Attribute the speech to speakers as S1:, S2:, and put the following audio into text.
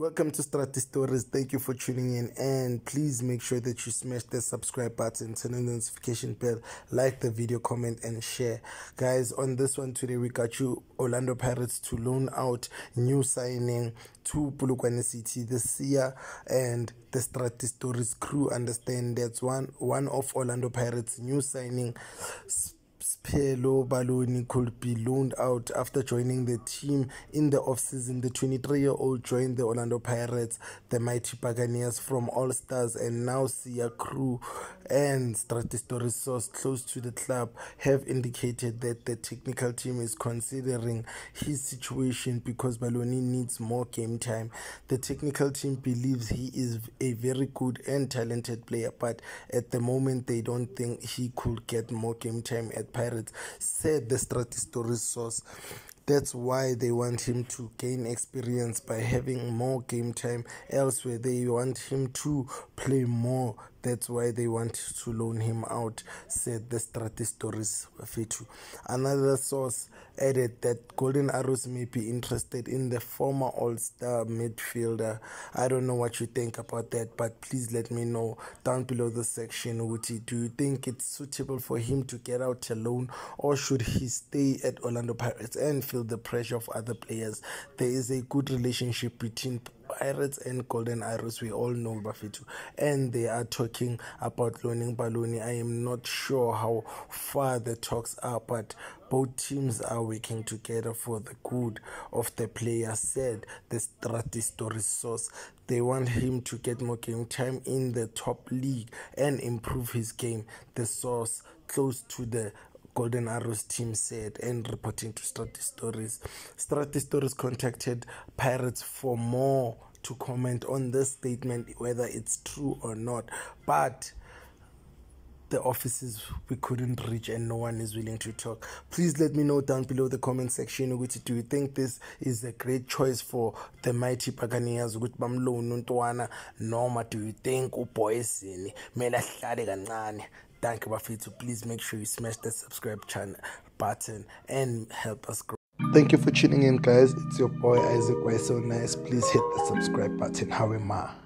S1: Welcome to Stradi Stories. Thank you for tuning in, and please make sure that you smash the subscribe button, turn on the notification bell, like the video, comment, and share. Guys, on this one today, we got you Orlando Pirates to loan out new signing to Polokwane City this year, and the Stradi Stories crew understand that's one one of Orlando Pirates' new signing. Phelo Baloni could be loaned out after joining the team in the offseason. The 23 year old joined the Orlando Pirates, the mighty Buccaneers from All Stars, and now Sia Crew and Stradi Story source close to the club have indicated that the technical team is considering his situation because Baloni needs more game time. The technical team believes he is a very good and talented player, but at the moment they don't think he could get more game time at Pirates said the Stradi Story source. That's why they want him to gain experience by having more game time elsewhere. They want him to play more. That's why they want to loan him out, said the Stradi Stories Fitu. Another source added that Golden Arrows may be interested in the former All Star midfielder. I don't know what you think about that, but please let me know down below the section. Woody, do you think it's suitable for him to get out alone, or should he stay at Orlando Pirates and feel the pressure of other players? There is a good relationship between Pirates and Golden Arrows, we all know Bafetu, and they are talking about loaning Baloni. I am not sure how far the talks are, but both teams are working together for the good of the player, said the Stradi Story source. They want him to get more game time in the top league and improve his game. The source close to the Golden Arrows team said and reporting to Stradi Stories. Stradi Stories contacted Pirates for more to comment on this statement, whether it's true or not. But the offices we couldn't reach and no one is willing to talk. Please let me know down below the comment section which do you think this is a great choice for the mighty Buccaneers ukuthi bamloan untwana noma do you think uBoyzini kumele ahlale kancane Thank you, Bafito. Please make sure you smash the subscribe channel button and help us grow. Thank you for tuning in, guys. It's your boy Isaac Why So Nice. Please hit the subscribe button. How am I?